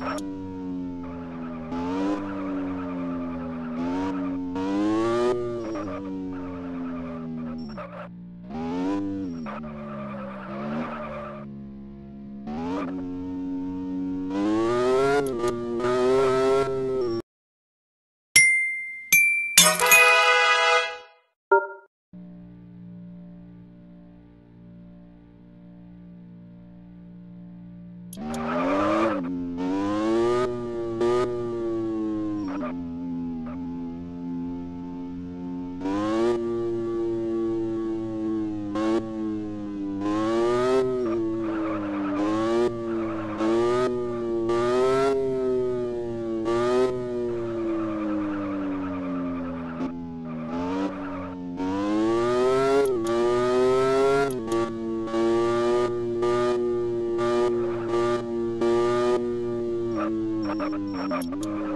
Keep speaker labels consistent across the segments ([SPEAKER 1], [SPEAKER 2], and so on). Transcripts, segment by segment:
[SPEAKER 1] Thank you. Música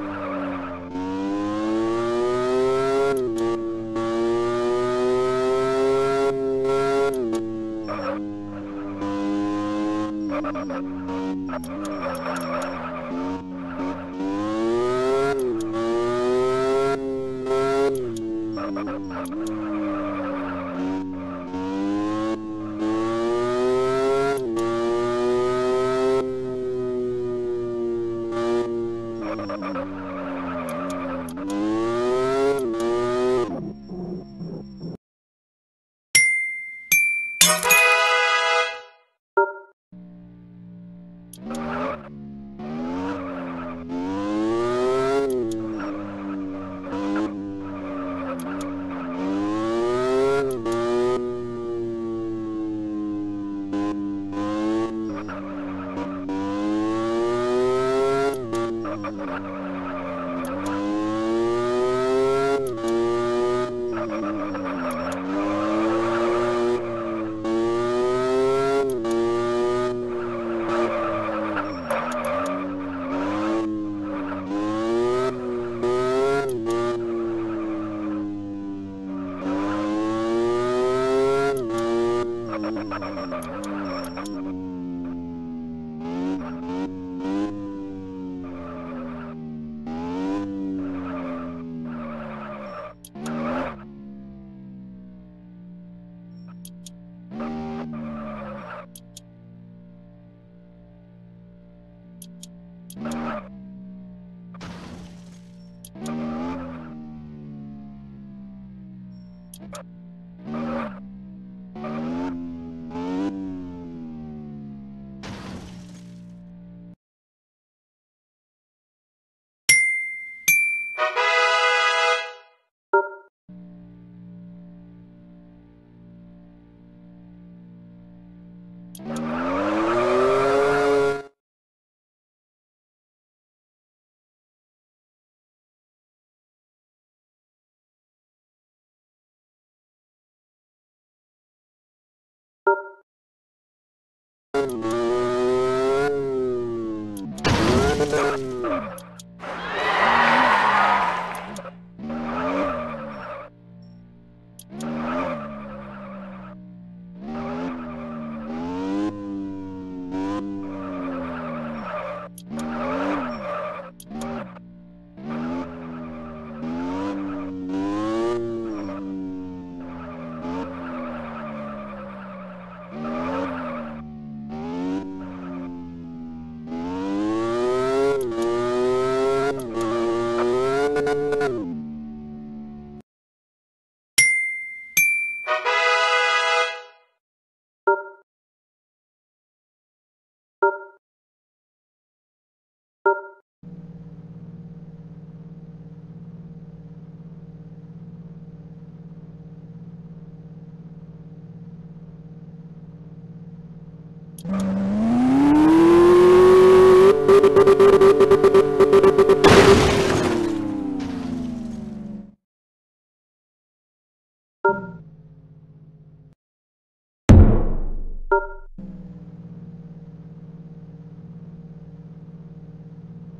[SPEAKER 2] you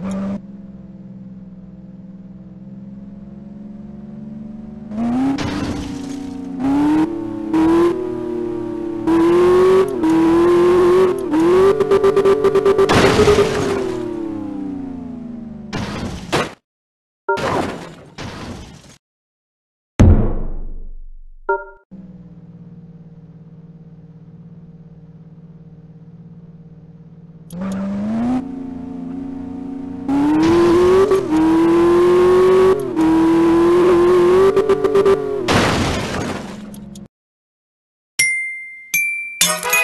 [SPEAKER 2] Thank you. Thank you.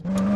[SPEAKER 2] Mm-hmm.